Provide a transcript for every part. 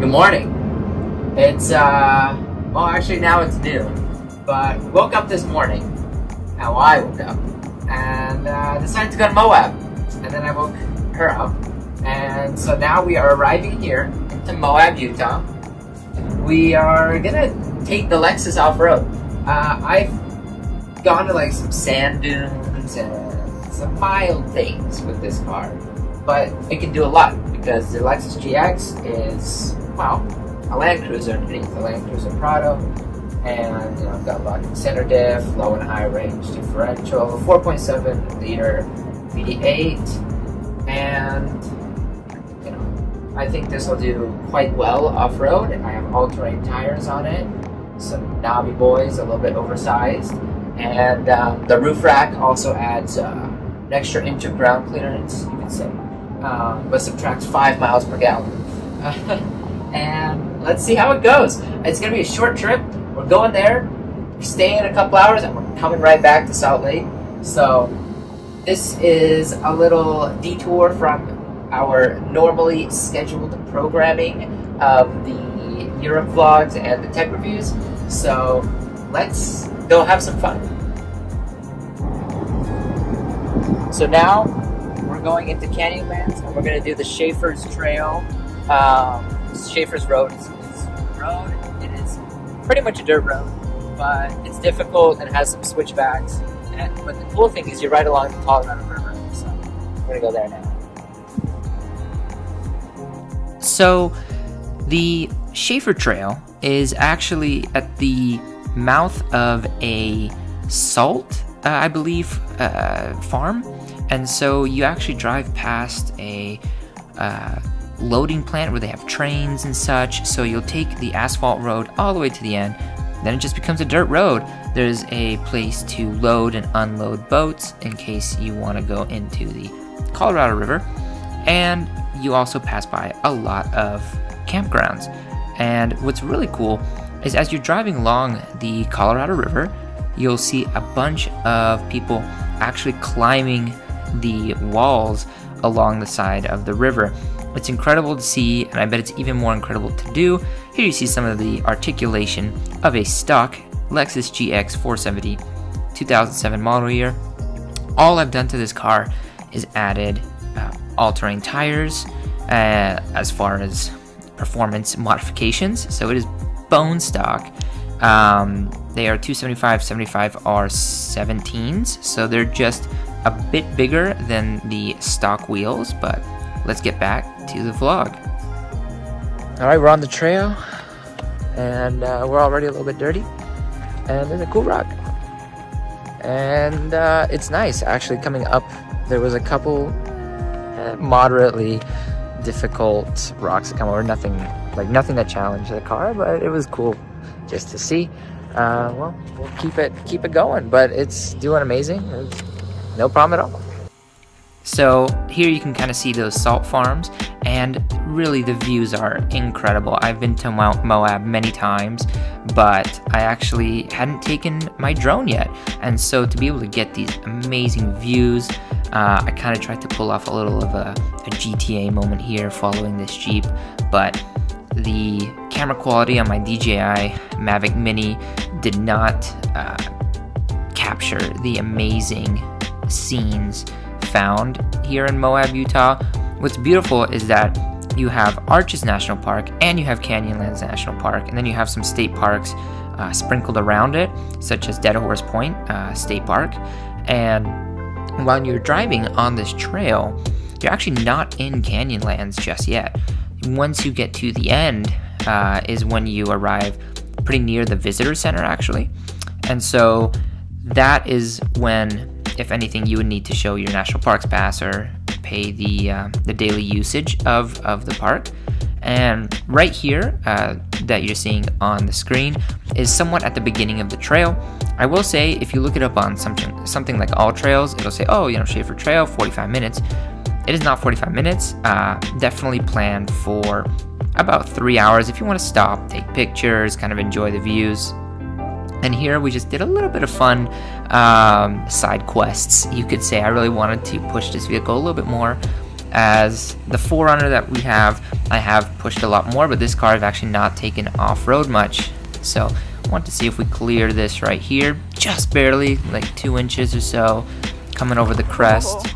Good morning. It's, uh, well, actually now it's noon. But woke up this morning, how I woke up, and uh, decided to go to Moab. And then I woke her up. And so now we are arriving here to Moab, Utah. We are gonna take the Lexus off-road. Uh, I've gone to like some sand dunes and some mild things with this car, but it can do a lot because the Lexus GX is, well, a Land Cruiser underneath, the Land Cruiser Prado, and you know, I've got locking center diff, low and high range differential, 4.7 liter V8, and you know, I think this will do quite well off-road. I have all-terrain tires on it, some knobby boys, a little bit oversized, and um, the roof rack also adds uh, an extra inch of ground clearance, you could say, um, but subtracts five miles per gallon. and let's see how it goes. It's gonna be a short trip. We're going there, we're staying a couple hours, and we're coming right back to Salt Lake. So this is a little detour from our normally scheduled programming of the Europe vlogs and the tech reviews. So let's go have some fun. So now we're going into Canyonlands and we're going to do the Shafer's Trail. Um, Shafer's Road is, is road. It is pretty much a dirt road, but it's difficult and has some switchbacks. And, but the cool thing is you're right along the Colorado River. So we're going to go there now. So, the Shafer Trail is actually at the mouth of a salt, uh, I believe, uh, farm. And so you actually drive past a uh, loading plant where they have trains and such. So you'll take the asphalt road all the way to the end. Then it just becomes a dirt road. There's a place to load and unload boats in case you want to go into the Colorado River. And you also pass by a lot of campgrounds. And what's really cool is as you're driving along the Colorado River, you'll see a bunch of people actually climbing the walls along the side of the river. It's incredible to see, and I bet it's even more incredible to do. Here you see some of the articulation of a stock Lexus GX 470 2007 model year. All I've done to this car is added uh, all-terrain tires uh, as far as performance modifications. So it is bone stock. Um, they are 275 75 R17s, so they're just a bit bigger than the stock wheels, but let's get back to the vlog. All right, we're on the trail, and uh, we're already a little bit dirty, and there's a cool rock, and uh, it's nice actually coming up. There was a couple uh, moderately difficult rocks to come over. Nothing like nothing that challenged the car, but it was cool just to see. Uh, well, we'll keep it keep it going, but it's doing amazing. It's no problem at all. So here you can kind of see those salt farms, and really the views are incredible. I've been to Mount Moab many times, but I actually hadn't taken my drone yet, and so to be able to get these amazing views, uh, I kind of tried to pull off a little of a, a GTA moment here following this Jeep, but the camera quality on my DJI Mavic Mini did not uh, capture the amazing scenes found here in Moab, Utah. What's beautiful is that you have Arches National Park and you have Canyonlands National Park, and then you have some state parks uh, sprinkled around it, such as Dead Horse Point uh, State Park. And while you're driving on this trail, you're actually not in Canyonlands just yet. Once you get to the end, uh, is when you arrive pretty near the visitor center, actually. And so that is when if anything, you would need to show your national parks pass or pay the uh, the daily usage of of the park. And right here, uh, that you're seeing on the screen, is somewhat at the beginning of the trail. I will say, if you look it up on something something like AllTrails, it'll say, oh, you know, Shafer Trail, 45 minutes. It is not 45 minutes. Uh, definitely planned for about three hours if you want to stop, take pictures, kind of enjoy the views. And here we just did a little bit of fun um, side quests, you could say. I really wanted to push this vehicle a little bit more as the 4Runner that we have, I have pushed a lot more, but this car I've actually not taken off-road much. So I want to see if we clear this right here, just barely, like two inches or so, coming over the crest.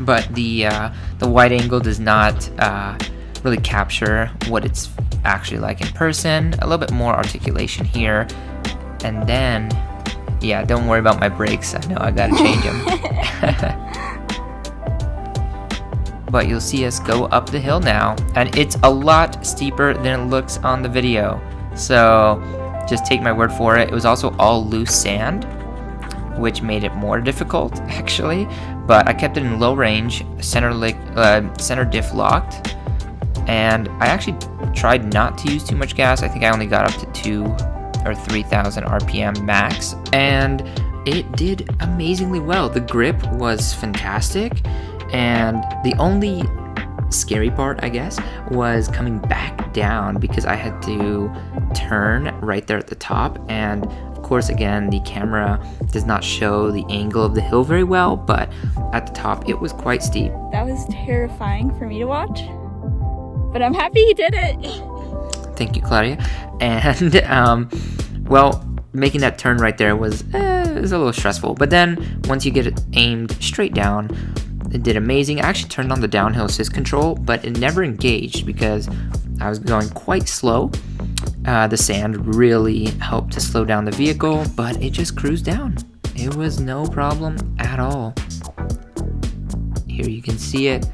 But the uh, the wide angle does not uh, really capture what it's actually like in person. A little bit more articulation here, and then yeah, don't worry about my brakes. I know I gotta change them. but you'll see us go up the hill now, and it's a lot steeper than it looks on the video. So just take my word for it. It was also all loose sand, which made it more difficult actually. But I kept it in low range, center uh, center diff locked, and I actually tried not to use too much gas. I think I only got up to two or 3,000 RPM max, and it did amazingly well. The grip was fantastic, and the only scary part, I guess, was coming back down because I had to turn right there at the top. And of course, again, the camera does not show the angle of the hill very well, but at the top, it was quite steep. That was terrifying for me to watch, but I'm happy he did it. Thank you, Claudia. And, um, well, making that turn right there was, eh, was a little stressful. But then once you get it aimed straight down, it did amazing. I actually turned on the downhill assist control, but it never engaged because I was going quite slow. Uh, the sand really helped to slow down the vehicle, but it just cruised down. It was no problem at all. Here you can see it.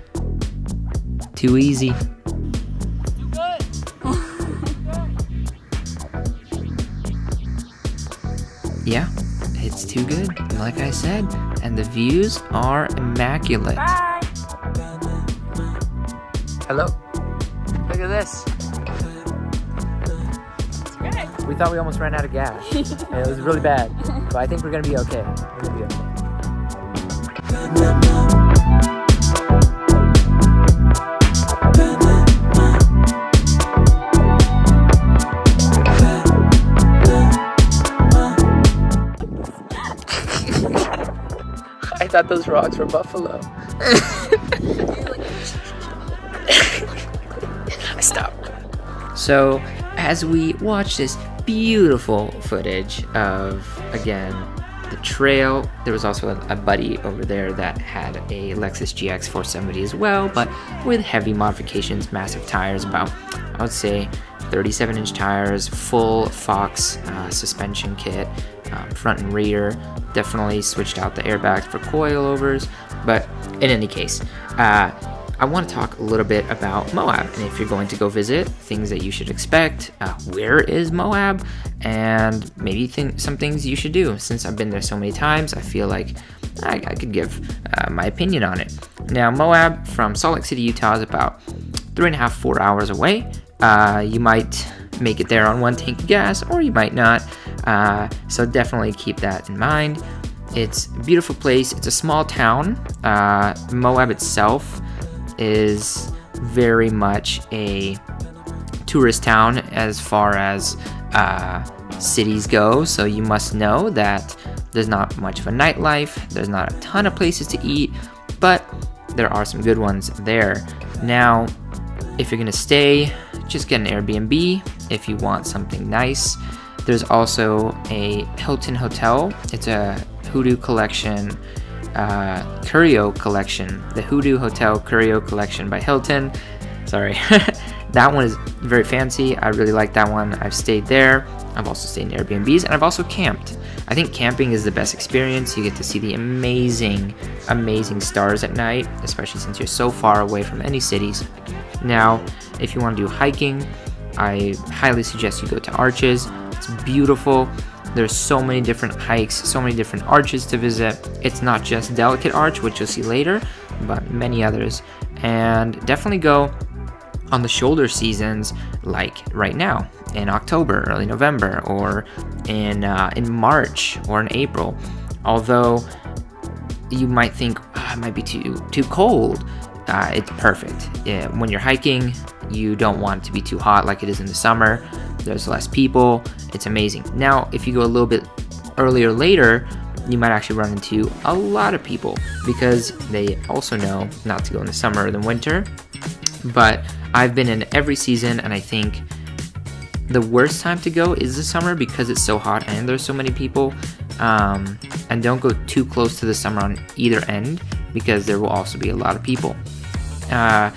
Too easy. Yeah, it's too good, like I said, and the views are immaculate. Bye. Hello. Look at this. We thought we almost ran out of gas. it was really bad, but I think we're gonna be okay. We're gonna be okay. I thought those rocks were buffalo. I stopped. So, as we watch this beautiful footage of, again, the trail, there was also a, a, buddy over there that had a Lexus GX 470 as well, but with heavy modifications, massive tires, about, I would say, 37 inch tires, full Fox uh, suspension kit, um, front and rear. Definitely switched out the airbags for coilovers, but in any case, uh, I want to talk a little bit about Moab and if you're going to go visit, things that you should expect, uh, where is Moab, and maybe th- some things you should do. Since I've been there so many times, I feel like I, I could give uh, my opinion on it. Now, Moab from Salt Lake City, Utah is about three and a half, four hours away. Uh, you might make it there on one tank of gas, or you might not. Uh, so definitely keep that in mind. It's a beautiful place. It's a small town. Uh, Moab itself is very much a tourist town as far as uh, cities go. So you must know that there's not much of a nightlife. There's not a ton of places to eat, but there are some good ones there. Now, if you're gonna stay, just get an Airbnb if you want something nice. There's also a Hilton Hotel. It's a Hoodoo Collection, uh, Curio Collection, the Hoodoo Hotel Curio Collection by Hilton. Sorry. that one is very fancy. I really like that one. I've stayed there. I've also stayed in Airbnbs and I've also camped. I think camping is the best experience. You get to see the amazing, amazing stars at night, especially since you're so far away from any cities. Now, if you want to do hiking, I highly suggest you go to Arches. It's beautiful. There's so many different hikes, so many different arches to visit. It's not just Delicate Arch, which you'll see later, but many others. And definitely go on the shoulder seasons like right now in October, early November, or in uh, in March or in April. Although you might think oh, it might be too too cold, uh, it's perfect. Yeah, when you're hiking, you don't want it to be too hot like it is in the summer. There's less people. It's amazing. Now, if you go a little bit earlier later, you might actually run into a lot of people because they also know not to go in the summer or the winter. But I've been in every season, and I think the worst time to go is the summer because it's so hot and there's so many people. Um, and don't go too close to the summer on either end because there will also be a lot of people. Uh,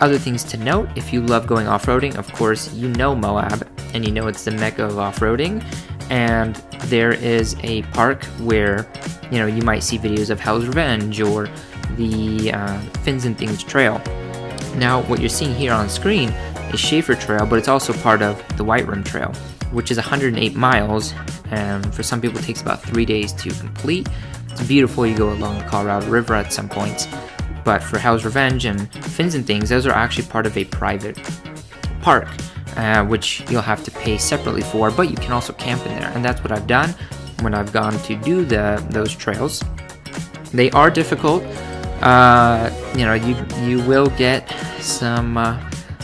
other things to note if you love going off roading, of course, you know Moab and you know it's the mecca of off roading. And there is a park where you know you might see videos of Hell's Revenge or the uh, Fins and Things Trail. Now, what you're seeing here on screen is Shafer Trail, but it's also part of the White Rim Trail, which is 108 miles, and for some people it takes about three days to complete. It's beautiful. You go along the Colorado River at some points, but for Hell's Revenge and Fins and Things, those are actually part of a private park, uh, which you'll have to pay separately for, but you can also camp in there, and that's what I've done when I've gone to do the those trails. They are difficult. Uh, you know, you you will get some uh,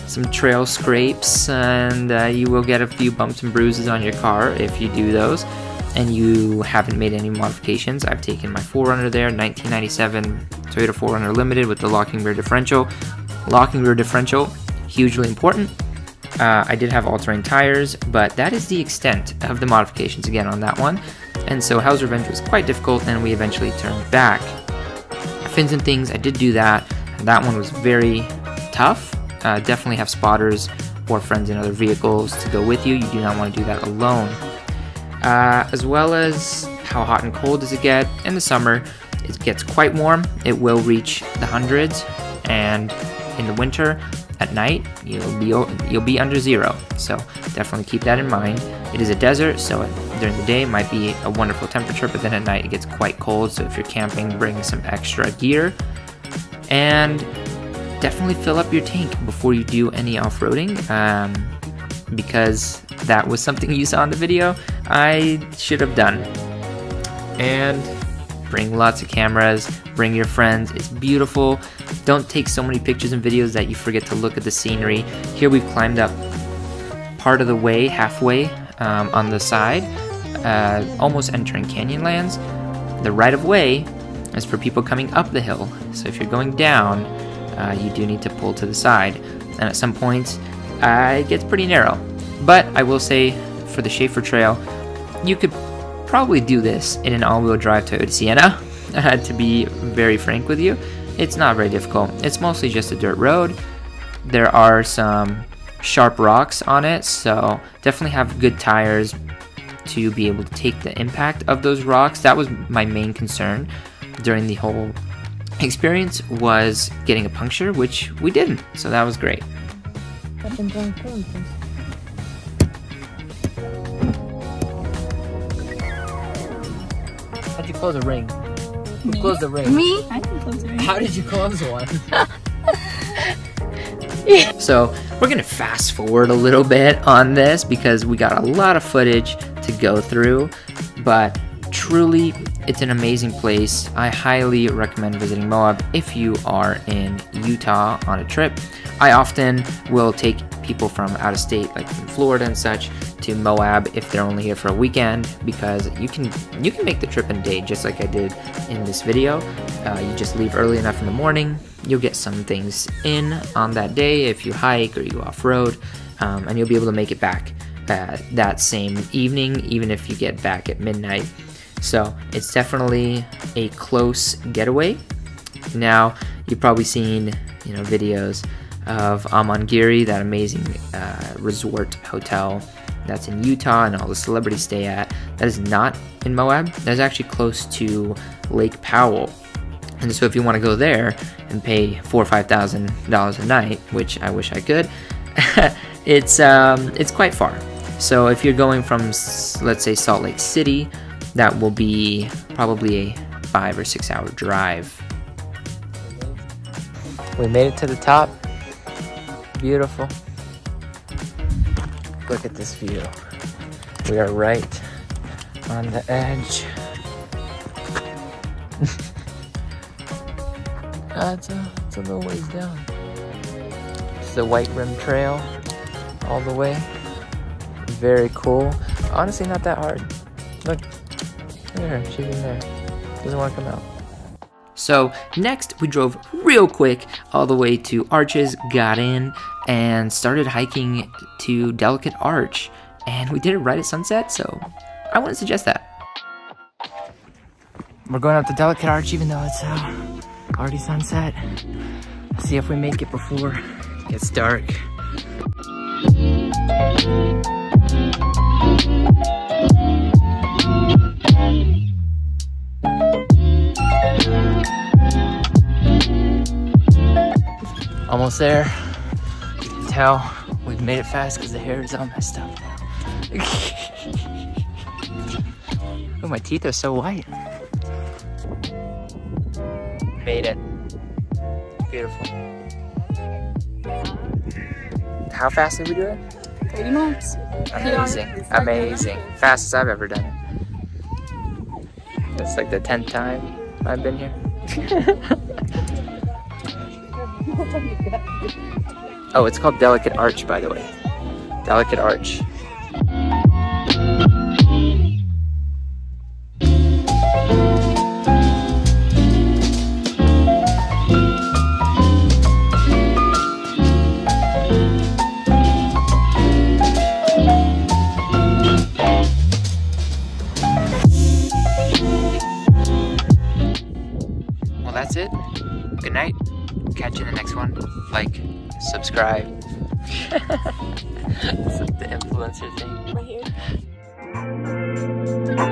some trail scrapes, and uh, you will get a few bumps and bruises on your car if you do those. And you haven't made any modifications. I've taken my 4Runner there, 1997 Toyota 4Runner Limited with the locking rear differential. Locking rear differential, hugely important. Uh, I did have all-terrain tires, but that is the extent of the modifications again on that one. And so Hell's Revenge was quite difficult, and we eventually turned back. Fins and Things, I did do that, that one was very tough. Uh, definitely have spotters or friends in other vehicles to go with you. You do not want to do that alone. Uh, as well as how hot and cold does it get? In the summer, it gets quite warm. It will reach the hundreds, and in the winter, at night, you'll be you'll be under zero. So definitely keep that in mind. It is a desert, so during the day it might be a wonderful temperature, but then at night it gets quite cold. So if you're camping, bring some extra gear, and definitely fill up your tank before you do any off-roading. Um, because that was something you saw in the video I should have done. And bring lots of cameras, bring your friends. It's beautiful. Don't take so many pictures and videos that you forget to look at the scenery. Here we've climbed up part of the way, halfway um, on the side, uh, almost entering Canyonlands. The right of way is for people coming up the hill. So if you're going down, uh, you do need to pull to the side. And at some points, uh, it gets pretty narrow. But I will say, for the Shafer Trail, you could probably do this in an all-wheel drive Toyota Sienna. To be very frank with you, it's not very difficult. It's mostly just a dirt road. There are some sharp rocks on it, so definitely have good tires to be able to take the impact of those rocks. That was my main concern during the whole experience was getting a puncture, which we didn't, so that was great. Close a ring? Who Me? closed the ring? Me? I can close the ring. How did you close one? so we're gonna fast forward a little bit on this because we got a lot of footage to go through, but truly it's an amazing place. I highly recommend visiting Moab if you are in Utah on a trip. I often will take people from out of state, like from Florida and such, to Moab if they're only here for a weekend because you can you can make the trip in a day just like I did in this video. Uh, you just leave early enough in the morning. You'll get some things in on that day if you hike or you go off road, um, and you'll be able to make it back uh, that same evening, even if you get back at midnight. So it's definitely a close getaway. Now you've probably seen you know videos of Amangiri, that amazing uh, resort hotel that's in Utah and all the celebrities stay at. That is not in Moab. That is actually close to Lake Powell. And so if you want to go there and pay four or five thousand dollars a night, which I wish I could, it's um, it's quite far. So if you're going from let's say Salt Lake City, that will be probably a five or six hour drive. We made it to the top. Beautiful. Look at this view. We are right on the edge. uh, it's, a, it's a little ways down. It's the White Rim Trail all the way. Very cool. Honestly, not that hard. Look There, she's in there. Doesn't want to come out. So next, we drove real quick all the way to Arches, got in, and started hiking to Delicate Arch. And we did it right at sunset, so I wouldn't suggest that. We're going up to Delicate Arch even though it's uh, already sunset. Let's see if we make it before it gets dark. Almost there. You can tell we've made it fast because the hair is all messed up oh, my teeth are so white. Made it. Beautiful. How fast did we do it? 30 minutes. Amazing. Amazing. Fastest I've ever done it. That's like the 10th time I've been here. oh, it's called Delicate Arch, by the way. Delicate Arch. Well, that's it. Good night. Catch you in the next one. Like, subscribe. it's like the influencer thing. Right here.